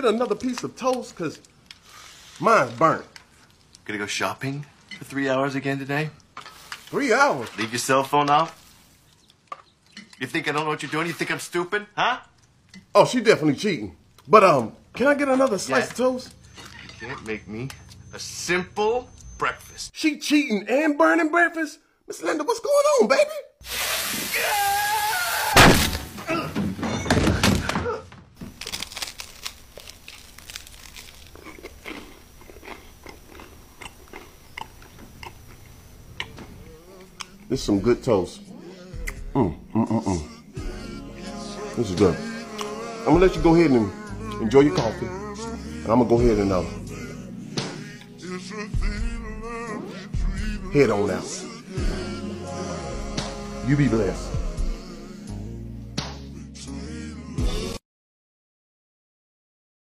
get another piece of toast? Cause mine's burnt. Gonna go shopping for three hours again today? Three hours. Leave your cell phone off? You think I don't know what you're doing? You think I'm stupid? Huh? Oh, she definitely cheating. But um, can I get another slice Yeah. of toast? You can't make me a simple breakfast. She cheating and burning breakfast? Miss Linda, what's going on, baby? This is some good toast. Mm, mm, mm, mm. This is good. I'm gonna let you go ahead and enjoy your coffee. And I'm gonna go ahead and uh, head on out. You be blessed.